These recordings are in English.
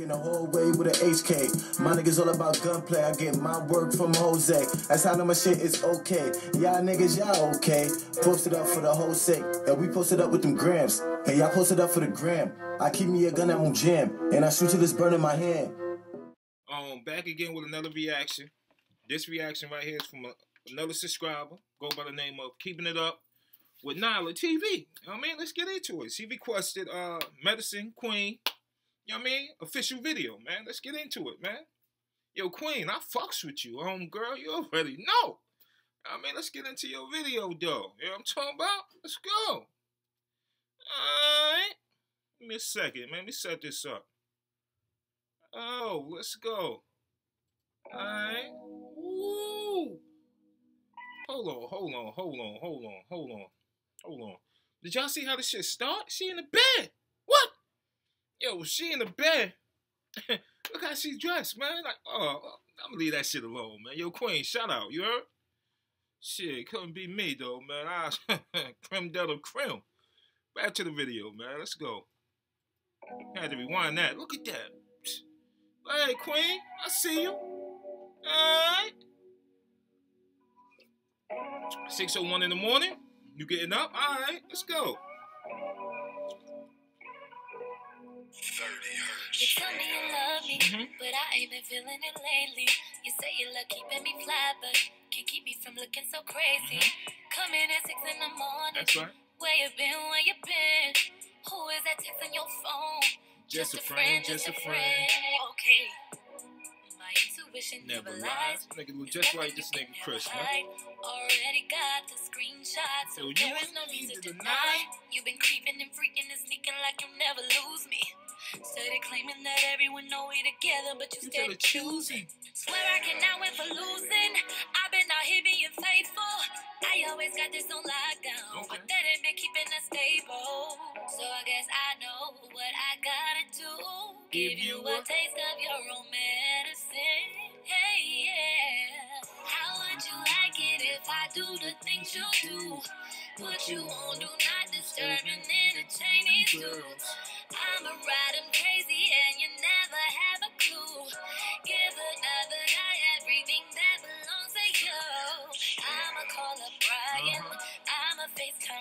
In the hallway with an HK. My niggas all about gunplay. I get my work from Jose. That's how my shit is okay. Y'all niggas, y'all okay. Posted up for the whole sake. And we posted up with them grams. And y'all posted up for the gram. I keep me a gun at my jam. And I shoot till it's burning my hand. Um, back again with another reaction. This reaction right here is from a, another subscriber. Go by the name of Keeping It Up with Nyla TV. I mean, let's get into it. She requested uh Medicine Queen. You know what I mean? Official video, man. Let's get into it, man. Yo, Queen, I fucks with you, home girl. You already know. I mean, let's get into your video, though. You know what I'm talking about? Let's go. Alright. Give me a second, man. Let me set this up. Oh, let's go. Alright. Woo. Hold on, hold on, hold on, hold on, hold on, hold on. Did y'all see how this shit start? She in the bed. Yo, she in the bed. Look how she dressed, man. Like, oh, I'm gonna leave that shit alone, man. Yo, Queen, shout out, you heard? Shit, couldn't be me though, man. I creme de la creme. Back to the video, man. Let's go. Had to rewind that. Look at that. Hey, Queen, I see you. Alright. 6.01 in the morning. You getting up? Alright, let's go. 30 hertz. You tell me you love me, Mhm. but I ain't been feeling it lately. You say you love keeping me fly, but can't keep me from looking so crazy. Come in at six in the morning. That's right. Where you been? Where you been? Who is that texting your phone? Just a friend, just a friend. Okay. My intuition Never never, lies. lies. Nigga look just like this nigga Chris, man. Already got the screenshots, So so you there ain't no need need to to deny. deny. You've been creeping and freaking and sneaking like you never lose me. Steady claiming that everyone know we together, but you steady choosing. Swear I cannot win for losing. I've been out here being faithful. I always got this on lockdown, Okay. but that ain't been keeping us stable. So I guess I know what I gotta do. Give Give you a a- taste of your own medicine. Hey, yeah. How would you like it if I do the things you do? Put you on, do not disturb, and entertain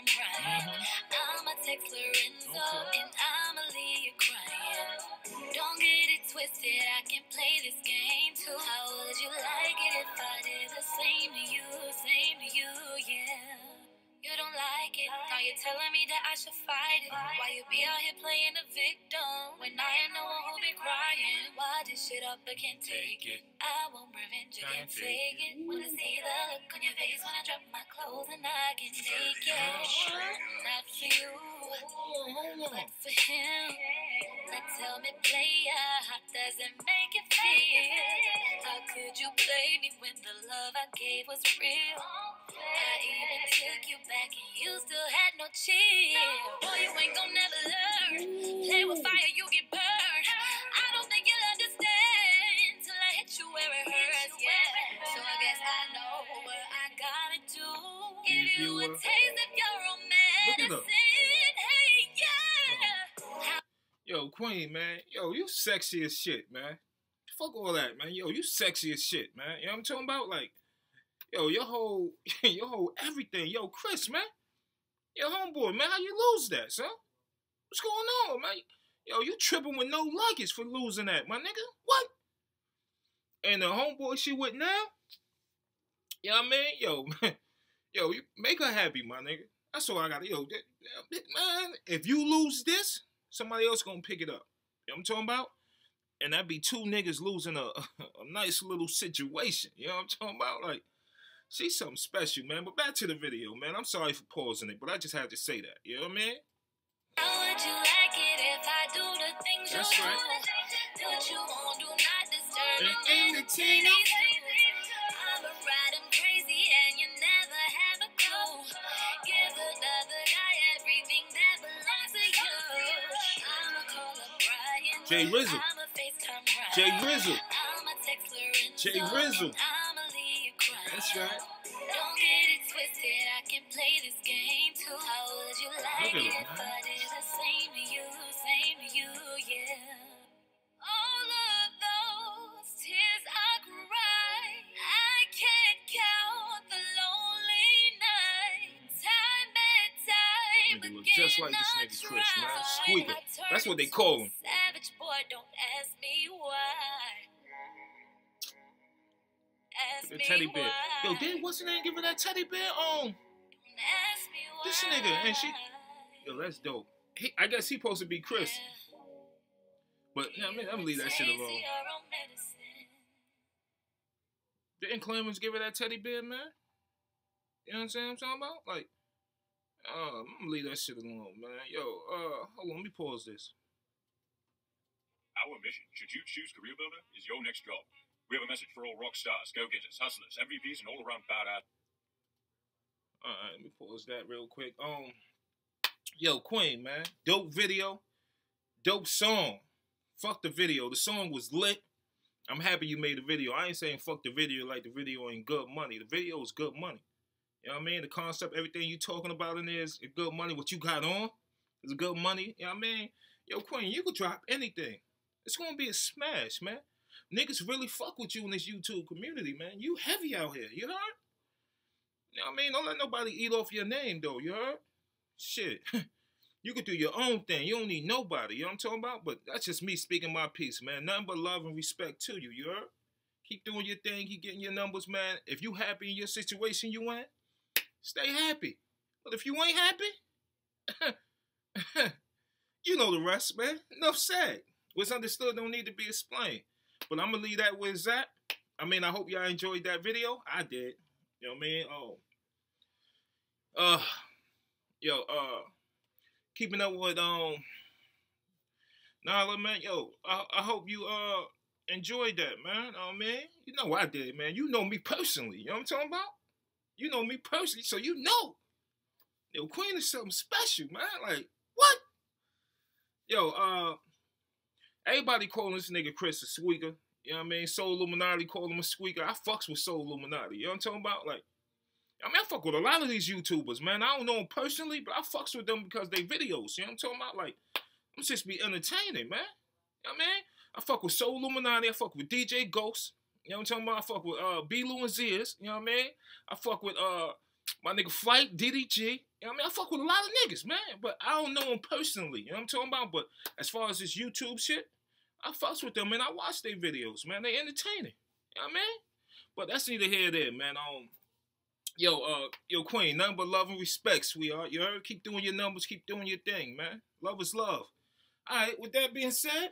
FaceTime Brian, I'ma text Lorenzo, and I'ma crying. Don't get it twisted, I can play this game too. How would you like it if I did the same to you, same to you, yeah? You don't like it. Now you're telling me that I should fight it. Why you be out here playing the victim when I ain't no one who be crying? Why this shit up? I can't take it. I want revenge. I can't take it. Wanna see the look on your face when I drop my clothes and I can take it. Not for you, but for him. Now tell me, player, how does it make you feel? How could you play me when the love I gave was real? I even took you back and you still had no chill. Boy, you ain't gon' never learn. Play with fire, you get burned. I don't think you'll understand till I hit you where it hurts, yeah. So I guess I know what I gotta do. Give you a taste of your own Look at her. medicine. Hey, yeah. Yo, Queen, man. Yo, you sexy as shit, man. Fuck all that, man. Yo, you sexy as shit, man. You know what I'm talking about? Like, yo, your whole, your whole everything. Yo, Chris, man. Yo, homeboy, man, how you lose that, son? What's going on, man? Yo, you tripping with no luggage for losing that, my nigga. What? And the homeboy she with now? You know what I mean? Yo, man. Yo, you make her happy, my nigga. That's all I got. Yo, man, if you lose this, somebody else gonna pick it up. You know what I'm talking about? And that'd be two niggas losing a, a nice little situation. You know what I'm talking about? Like, she's something special, man. But back to the video, man. I'm sorry for pausing it, but I just had to say that. You know what I mean? How would you like it if I do the things That's you right. do? Put you on, do not disturb, And entertain entertain. I'ma ride 'em crazy, and you never have a clue. Give another guy everything that belongs to you. I'ma call up Brian. Jay Rizzle. Jay Rizzle. Jay Rizzle. That's right. Don't get it twisted. I can play this game too. How would you like it if I did the same to you? Same to you, yeah. Just like this nigga Chris, man. Squeaker. That's what they call him. Boy, don't ask me why. Ask The me teddy bear. Yo, why. did what's the name give her that teddy bear on? Don't ask me This nigga, and she- Yo, that's dope. He, I guess he supposed to be Chris. But yeah, I mean, I'm gonna leave that shit alone. your own medicine. Didn't Clarence give her that teddy bear, man? You know what I'm saying? I'm talking about like, uh, I'm gonna leave that shit alone, man. Yo, uh, hold on, let me pause this. Our mission, should you choose Career Builder, is your next job. We have a message for all rock stars, go-getters, hustlers, MVPs, and all-around badass. All right, let me pause that real quick. Um, yo, Queen, man, dope video, dope song. Fuck the video. The song was lit. I'm happy you made the video. I ain't saying fuck the video like the video ain't good money. The video is good money. You know what I mean? The concept, everything you talking about in there is good money. What you got on is good money. You know what I mean? Yo, Queen, you could drop anything. It's gonna be a smash, man. Niggas really fuck with you in this YouTube community, man. You heavy out here. You heard? You know what I mean? Don't let nobody eat off your name, though. You heard? Shit. you can do your own thing. You don't need nobody. You know what I'm talking about? But that's just me speaking my piece, man. Nothing but love and respect to you. You heard? Keep doing your thing. Keep getting your numbers, man. If you happy in your situation you in, stay happy. But if you ain't happy, you know the rest, man. Enough said. What's understood don't need to be explained. But I'm gonna leave that where it's at. I mean, I hope y'all enjoyed that video. I did. You know what I mean? Oh. Uh yo, uh keeping up with um Nala man, yo, I, I hope you uh enjoyed that, man. Oh, mean? You know I did, man. You know me personally. You know what I'm talking about? You know me personally, so you know. Yo, Queen is something special, man. Like, what? Yo, uh everybody calling this nigga Chris a squeaker. You know what I mean? Soul Illuminati call him a squeaker. I fucks with Soul Illuminati. You know what I'm talking about? Like, I mean, I fuck with a lot of these YouTubers, man. I don't know them personally, but I fucks with them because they videos. You know what I'm talking about? Like, I'm just be entertaining, man. You know what I mean? I fuck with Soul Illuminati. I fuck with DJ Ghost. You know what I'm talking about? I fuck with uh, B. Lou and. You know what I mean? I fuck with uh, my nigga Flight, DDG. You know I mean? I fuck with a lot of niggas, man. But I don't know them personally. You know what I'm talking about? But as far as this YouTube shit, I fucks with them, man. I watch their videos, man. They entertaining. You know what I mean? But that's neither here nor there, man. Um, yo, uh, yo, Queen, nothing but love and respect, sweetheart. You heard? Keep doing your numbers, keep doing your thing, man. Love is love. All right, with that being said,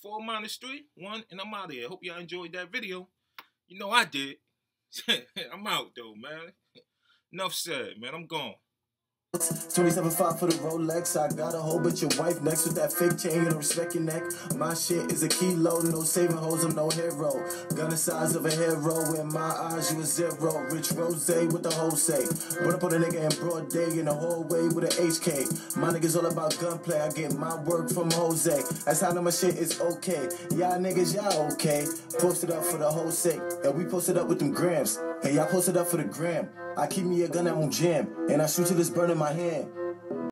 four minus three, one, and I'm out of here. Hope y'all enjoyed that video. You know I did. I'm out though, man. Enough said, man. I'm gone. 27.5 for the Rolex. I got a whole bunch of wife next with that fake chain, you don't respect your neck. My shit is a kilo, no saving hoes, I'm no hero. Gun the size of a hero, in my eyes, you a zero. Rich rose with the whole say. Run up on a nigga in broad day in the hallway with an HK. My niggas all about gunplay, I get my work from Jose. That's how my shit is okay. Y'all niggas, y'all okay. Posted up for the whole sake. And we posted up with them grams. And y'all posted up for the gram. I keep me a gun that won't jam. And I shoot till it's burning my hand.